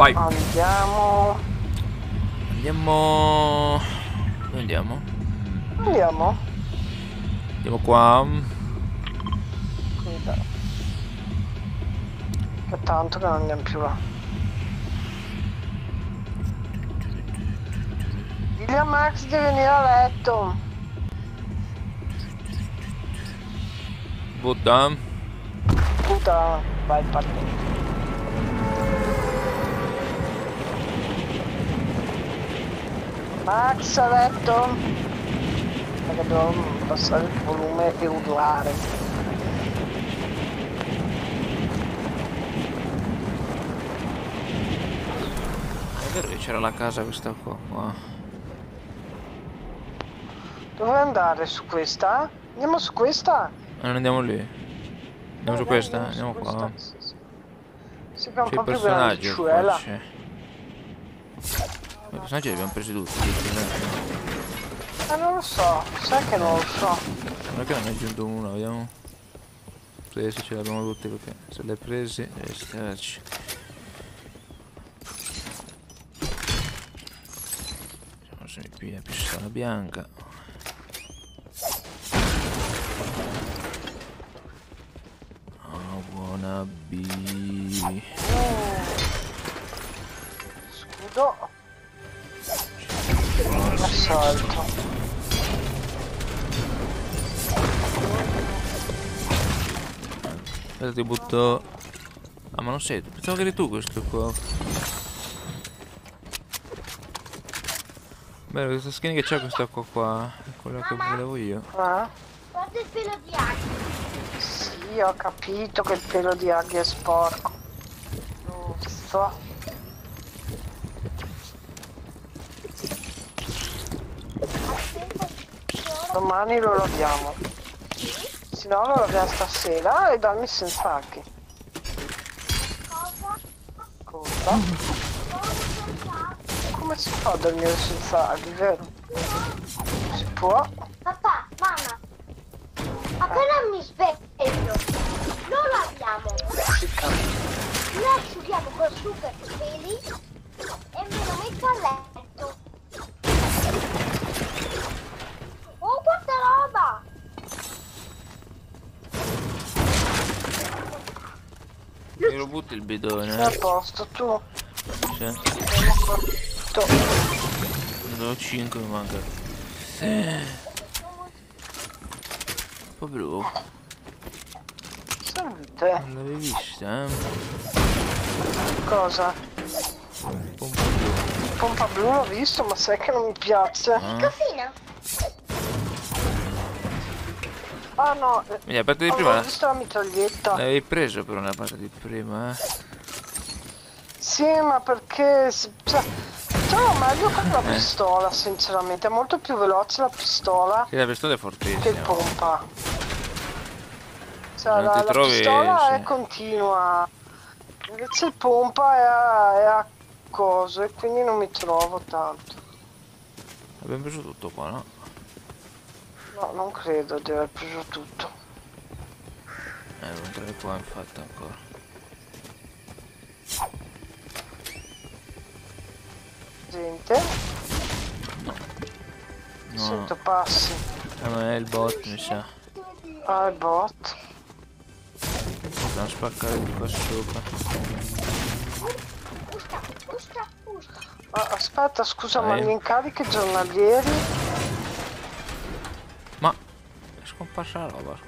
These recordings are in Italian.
Vai. Andiamo. Andiamo... Dove andiamo? Andiamo. Andiamo qua. Qui, dai. Che tanto che non andiamo più là. Digli a Max di venire a letto. Buddha. Puta, vai partito. Max a letto. Perché devo abbassare il volume e urlare. È vero che c'era la casa questa qua. qua. Dove andare su questa? Andiamo su questa? Ah, non andiamo lì. Andiamo su Eh, questa? su Andiamo qua. questa, sì, sì. Che è un C'è po' il più grande. I personaggi li abbiamo presi tutti. giusto? Eh, non lo so, sai che non lo so. Non è che non è aggiunto uno, vediamo. Presi ce l'abbiamo tutti perché se l'hai presi devi starci. Vediamo se mi piglia pistola bianca. I wanna be Aspetta ti butto Ah ma non sei tu, pensavo che eri tu questo qua Beh questa skin che c'è questa qua qua È quella che volevo io Eh? Guarda il pelo di. Sì, ho capito che il pelo di Aghi è sporco. Giusto. Domani lo laviamo. No lo laviamo stasera e dammi senza Aghi. Cosa? Cosa? Come si fa a dormire senza Aghi, vero? Si può? Papà, mamma. Appena mi sveglio, lo laviamo. Si cambia. Lo asciughiamo con i peli e me lo metto a letto. Butti il bidone Sei a eh? posto, tu. Sì. Fatto. Ne ho 5 mi manca Sì Un po' blu Salute. Non l'avevi vista eh? Cosa? Un po' blu Pompa blu l'ho visto, ma sai che non mi piace. ah. Caffina? Ah no, eh, Quindi a parte di avevo prima visto la mitraglietta. L'avevi preso però nella parte di prima eh Sì, ma perché... Cioè, trovo meglio con la Eh. pistola, sinceramente. È molto più veloce la pistola Sì la pistola è che il fortissima pompa. Cioè, la, la trovi- pistola sì. è continua. Invece il pompa è a, è a coso e quindi non mi trovo tanto. Abbiamo preso tutto qua no? No, non credo di aver preso tutto. Eh devo entrare qua infatti ancora Gente, No sento passi. Ah, ma è il bot mi sa Ah, il bot. Dobbiamo spaccare di qua sopra Usca, usca, usca. Ah, aspetta, scusa, ma gli incarichi giornalieri? È scomparsa la roba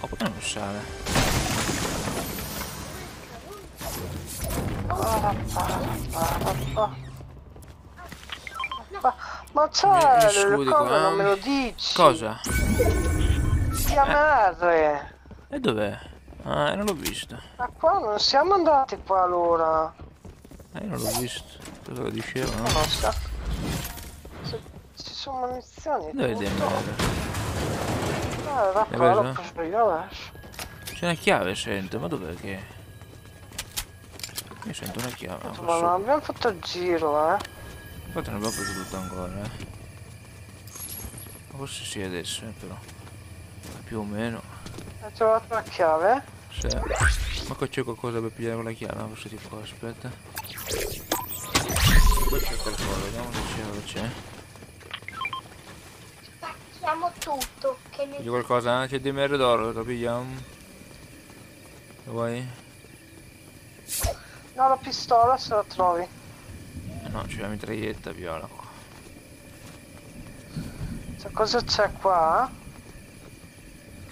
scusa Oh pa, pa. Ma, ma c'è cose, qua. non me lo dici? Cosa? CMR. E dov'è? Ah, non l'ho visto. Ma qua non siamo andati qua allora. Eh, io non l'ho visto. Cosa lo dicevo, no? Non so. Se sono munizioni. Dove. DMR? Eh, da L'hai qua l'ho preso? preso io adesso. C'è una chiave, sento, ma dov'è che... Io sento una chiave. Ma non abbiamo fatto il giro, eh. Infatti non abbiamo preso tutto ancora, eh. Forse sì adesso, eh, però. Più o meno. Hai trovato la chiave? Sì. Ma qua c'è qualcosa per pigliare la chiave, forse di qua, aspetta. Qua c'è qualcosa, vediamo se c'è, cosa c'è. Spacchiamo tutto. Che ne... C'è qualcosa? C'è DMR d'oro, lo pigliamo. Lo vuoi? No, la pistola se la trovi. Eh no, c'è la mitraglietta viola qua. Cioè, cosa c'è qua?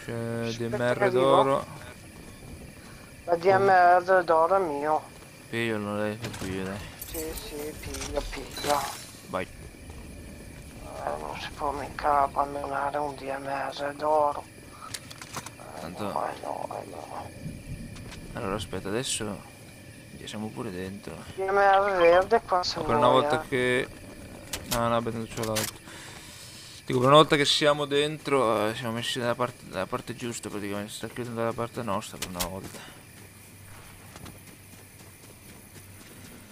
C'è DMR d'oro. La DMR d'oro è mio. Piglialo lei, piglio dai. Sì, sì, piglia, piglia. Eh, non si può mica abbandonare un DMR d'oro. Eh, Tanto- no, no, eh, no. Allora aspetta, adesso ci siamo pure dentro. DMR verde qua se per una volta eh. che... No, no, aspetta, c'ho l'altro. Dico, per una volta che siamo dentro, siamo messi dalla parte, dalla parte giusta praticamente, si sta chiudendo dalla parte nostra per una volta.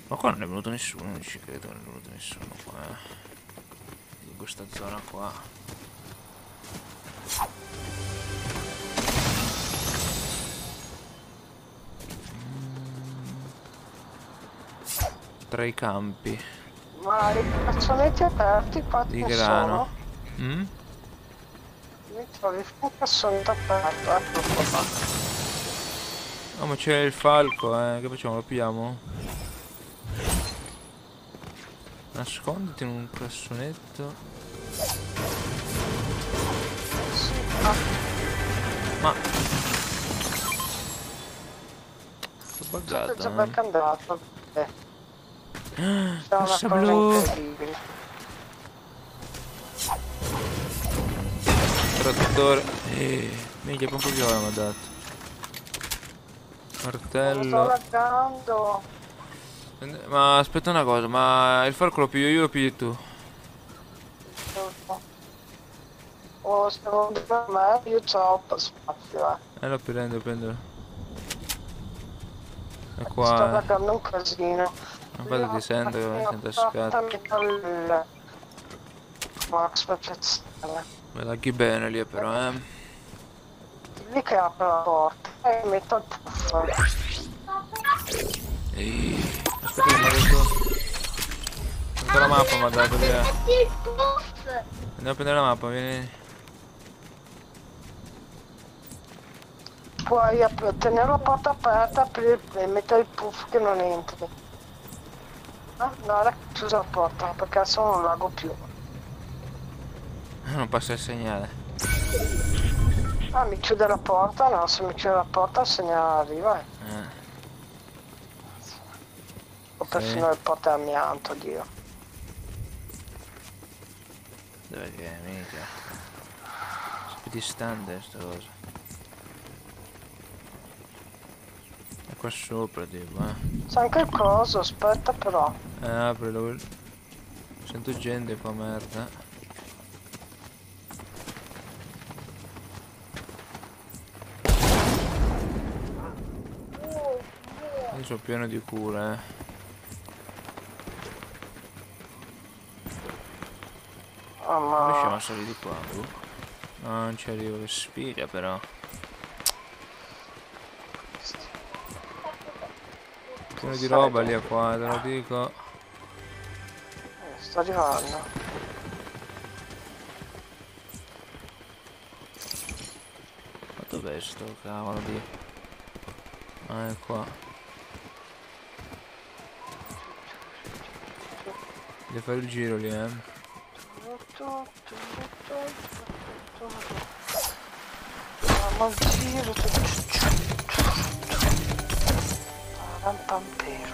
Ma qua non è venuto nessuno, non ci credo, non è venuto nessuno qua. Questa zona qua. Mm. Tra i campi Ma i cassonetti aperti qua di grano. sono? Mm? Mi trovi un cassonetto aperto, ecco qua. Oh ma c'è il falco, eh, che facciamo? Lo pigliamo? Nasconditi in un cassonetto. Sì, ah, Ma... Sto è buggato, già cambiato. Eh, c'è una Cassa cosa blu! Trattore. Eh, minchia, pompo viola mi ha dato. Sto Martello. laggando. Ma aspetta una cosa, ma il falco lo piglio io o lo pigli tu? Oh, stiamo per me, io c'ho spazio, eh. Eh lo prendo, prendo. Sto qua. eh. laggando un casino. Guarda ti sento che mi sento scatto. per piazzare. Me laghi bene lì però, eh. Lì che apre la porta e metto il puff. Ehi, aspetta che mi detto. Tutta la mappa mi ha dato lì. eh. Andiamo a prendere la mappa, vieni. Puoi tenere la porta aperta aprire e mettere il puff che non entri. Ah, no, era chiusa la porta perché adesso non lago più. Non passa il segnale. Ah, mi chiude la porta? No, se mi chiude la porta il segnale arriva. eh. Eh. Ho perfino le porte amianto, Dio. Dove che mica. Sono più distante sta cosa. Qua sopra, tipo, eh. C'è anche il coso, aspetta però. Eh, aprilo. Sento gente qua, merda. Io sono pieno di cure, eh. Oh, Non riusciamo ma... a salire di qua, boh. No, non ci arrivo, che sfiga però. Pieno di roba lì a qua, te lo dico. eh, Sto arrivando. Ma dov'è sto cavolo di... Ah, è qua. Devi fare il giro lì, eh. Andiamo al giro. Pam pam per,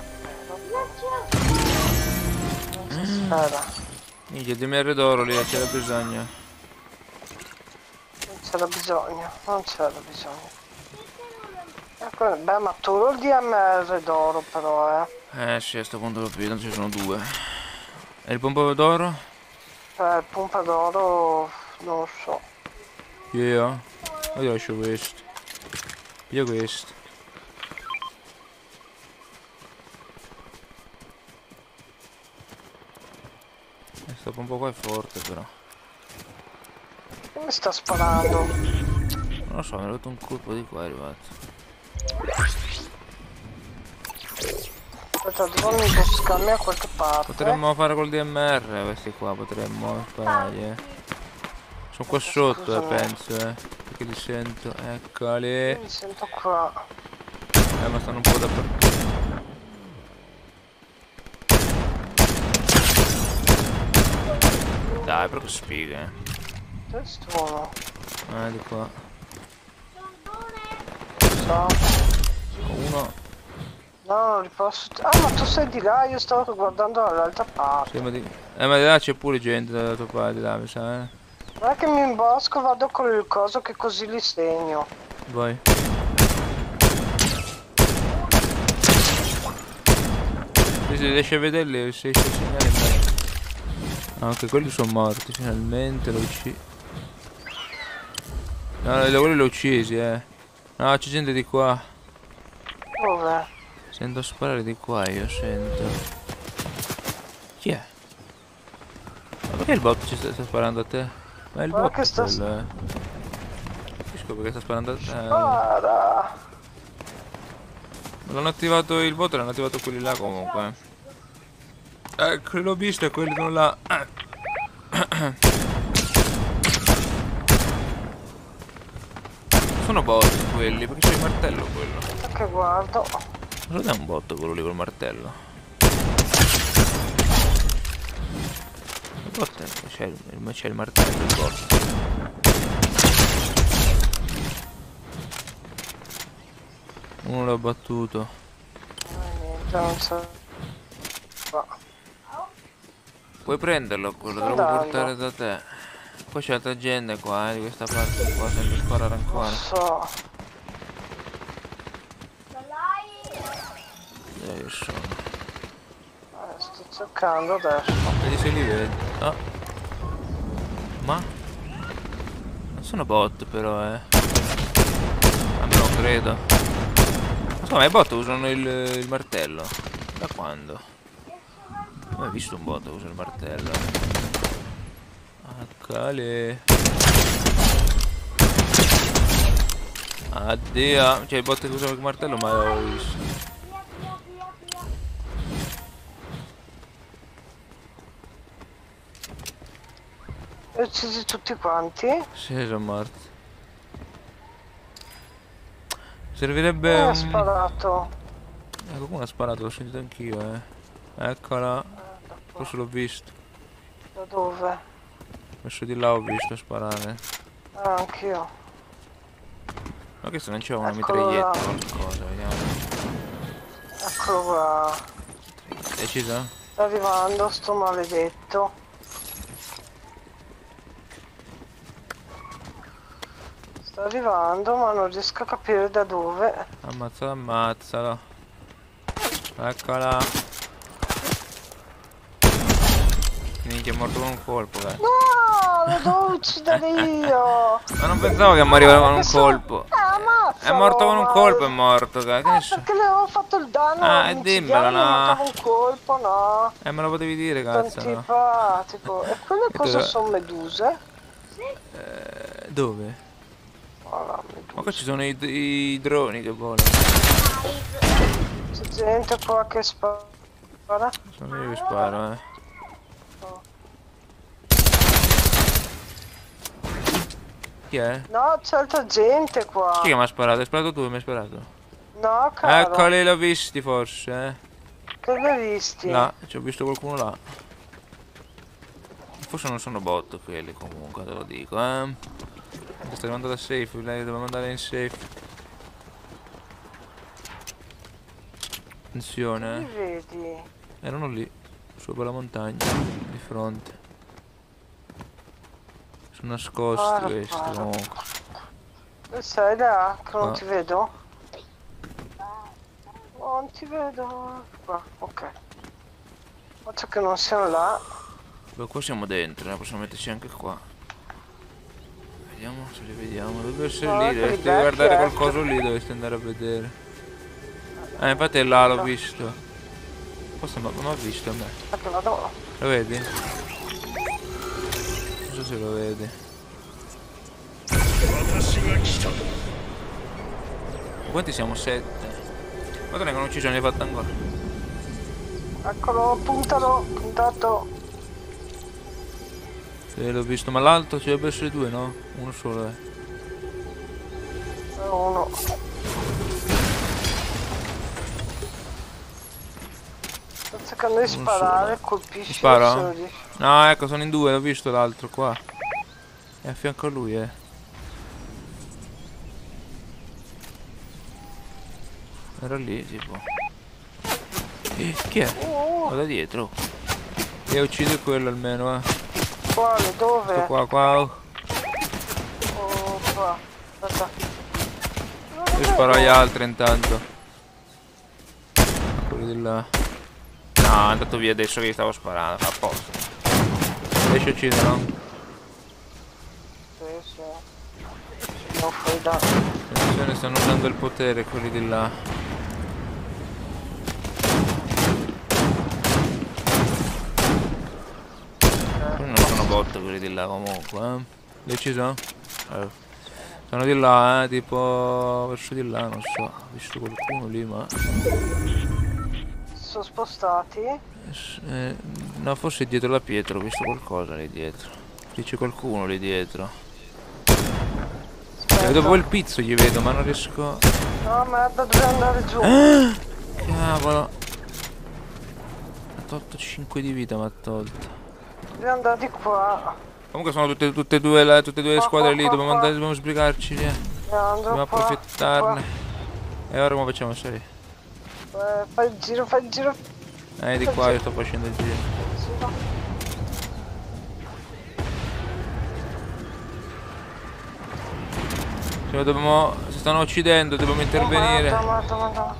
Minchia, DMR d'oro lì, c'era bisogno. non c'era bisogno, non c'era bisogno. Ecco, beh, ma tu il DMR d'oro però, eh. Eh sì, a sto punto lo vedo, ci sono due. E il pompo d'oro? Eh, il pompa d'oro, non so. Io? Io lascio questo. Io questo. Sto pompo qua è forte però. Mi sta sparando? Non lo so, mi ha rotto un colpo di qua è arrivato. Aspetta, devono imboscarmi a qualche parte. Potremmo fare col DMR questi qua, potremmo sparargli, eh. Sono qua sotto, eh, penso, eh. Perché li sento. Eccoli. Mi sento qua. Eh, ma stanno un po' dappertutto. Dai, proprio sfiga, eh. Dove sono? Eh, di qua. Uno. No, non li posso. Ah, ma tu sei di là, io stavo guardando dall'altra parte. Sì, ma di... Eh, ma di là c'è pure gente dalla tua parte, là, mi sa, eh. È che mi imbosco, vado con il coso che così li segno. Vai. Se riesci a vederli, se riesci a segnare ok, quelli sono morti, finalmente l'ho ucciso. No, quelli l'ho uccisi, eh. No, c'è gente di qua. Dove? Sento sparare di qua, io sento. Chi è? Ma perché il bot ci sta, sta sparando a te? Ma è il Guarda bot che sta- quello, eh. Capisco perché sta sparando a te. Eh, Guarda! L'hanno attivato il bot l'hanno attivato quelli là comunque. Eh, l'ho visto e quelli non là. Sono bot quelli, perché c'è il martello quello. Che guardo. Cosa è un bot quello lì col martello? Il bot c'è il, c'è il martello, il bot. Uno l'ha battuto. Niente, non so. Qua. Puoi prenderlo quello, te lo puoi portare da te. Poi c'è altra gente qua, eh, di questa parte qua, sento sparare ancora. Non so. Dove sono? Eh, sto cercando adesso. Vedi se li vedi. Ah. Ma? Non sono bot però, eh. Almeno credo. Insomma, i bot usano il, il martello. Da quando? Mai visto un bot che usa il martello. Accale. Addio. Cioè i bot che usano il martello mai l'ho visto. Li ho uccisi tutti quanti? Sì, sono morti. Servirebbe Eh, ha sparato. Eh, qualcuno ha sparato, l'ho sentito anch'io, eh. Eccola. Forse l'ho visto. Da dove? Messo di là ho visto sparare. Ah, anch'io. Ma che se non c'è una Eccolo mitraglietta o qualcosa, vediamo. Eccolo qua. Decisa? Sta arrivando sto maledetto. Sta arrivando ma non riesco a capire da dove. Ammazza, ammazzalo. Eccola. Minchia, è morto con un colpo, eh. No, lo devo uccidere io. Ma non pensavo che mi arrivava con un colpo. Eh, È morto con un colpo, è morto, che che Eh, so. perché le avevo fatto il danno. Ah, e dimmelo, no. un colpo, no. Eh, me lo potevi dire, cazzo, no? Antipatico. E quelle E cosa sono meduse? Eh, dove? Guarda, Ma qua ci sono i, i droni che volano. C'è gente qua che spara. Sono io che sparo, eh. Chi è? No, c'è altra gente qua. Chi che mi ha sparato? Hai sparato tu? Mi hai sparato? No, caro. Eccoli, l'ho visti forse, eh. Che li hai visti? Là, ci ho visto qualcuno là. Forse non sono bot quelli comunque, te lo dico, eh. Stai andando da safe, lei deve andare in safe. Attenzione, Li eh. vedi? Erano lì, sopra la montagna, di fronte. Sono nascosti Guarda, questi guarda. comunque. Dove sei là? Che non Ah. ti vedo? Non ti vedo. Qua, ok. Faccio che non siano là. Beh, qua siamo dentro, eh, possiamo metterci anche qua. Vediamo se li vediamo. Dovrebbe essere No, lì, quelli dovresti guardare eh. qualcosa lì, dovresti andare a vedere. Eh, infatti è là, l'ho visto. Questo non ha visto a me. Lo vedi? Se lo vedi. Quanti siamo? Sette. Ma che non ucciso, ne hai fatta ancora. Eccolo, puntalo, puntato. Sì, l'ho visto, ma l'altro ci dovrebbe essere due, no? Uno solo, eh. E Uno. Sto cercando di sparare, colpisci. Spara? se lo riesci. No, ecco, sono in due, l'ho visto l'altro qua. È a fianco a lui, eh. Era lì, tipo. Eh, chi è? Uh, Guarda dietro. E uccide quello almeno, eh. quale? Dove? Sto qua, qua. oh. Oh, qua. Aspetta. Io sparo agli altri intanto. Quelli di là. No, è andato via adesso che gli stavo sparando. A posto. Riesci a uccidere, no? Sì, sì. Fai da. Attenzione, stanno usando il potere quelli di là. Quelli non sono bot quelli di là comunque, eh. Deciso? Eh. Sono di là, eh, tipo verso di là, non so. Ho visto qualcuno lì, ma. Sono spostati. Eh, no, forse dietro la pietra ho visto qualcosa lì dietro. Lì c'è qualcuno lì dietro. Aspetta. Vedo poi il pizzo gli vedo, ma non riesco. No, merda, devi andare giù. Cavolo. Ha tolto 5 di vita, mi ha tolto. Devi andare di qua. Comunque sono tutte, tutte e due, le, tutte e due le Qua, squadre qua, lì, qua, dobbiamo andare, dobbiamo sbrigarci via. Dobbiamo qua, approfittarne. E ora come facciamo? Sei? Eh, fai il giro, fai il giro. Eh, di qua io sto facendo il giro. No. Cioè, dobbiamo. Si stanno uccidendo, dobbiamo intervenire. Oh, madonna, madonna.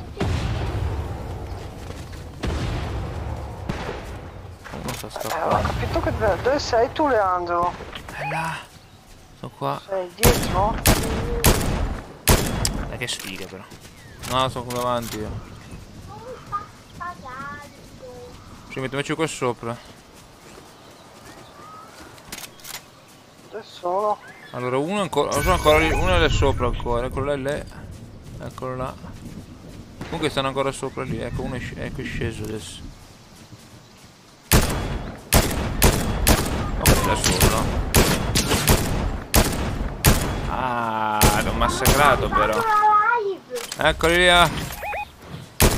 Non sta Eh, ho scappando. capito che dove, sei tu, Leandro? È là. Sono qua. Sei dietro? Dai, che sfiga però. No, sono davanti io. Ci mettiamoci qua sopra. Sono? Allora, uno ancora. Sono ancora lì. Uno è là sopra ancora. Eccolo là, è lì. Eccolo là. Comunque stanno ancora sopra lì. Ecco, uno è, sc- ecco, è sceso adesso. Ok, da solo. Ah, l'ho massacrato però. Eccoli lì. ah.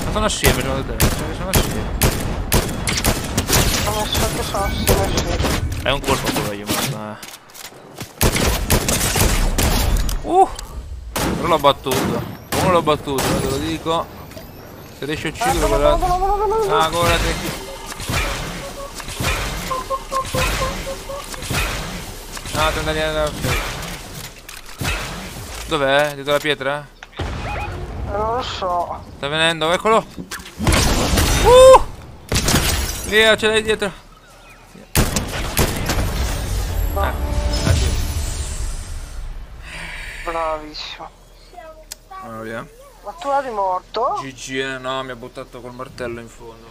Ma sono assieme, Sono assieme. Sì. È un colpo quello io ma. Uh! Però l'ho battuto. Uno l'ho battuto, eh, te lo dico. Se riesci a ucciderlo quell'altro. Ah, guardate. No, te andavi a... Dov'è? Dietro la pietra? Eh, non lo so. Sta venendo, eccolo! Uh! Lì, ce l'hai dietro. Ah, addio. bravissimo. Allora, via. Ma tu eri morto? GG, eh, no, mi ha buttato col martello in fondo.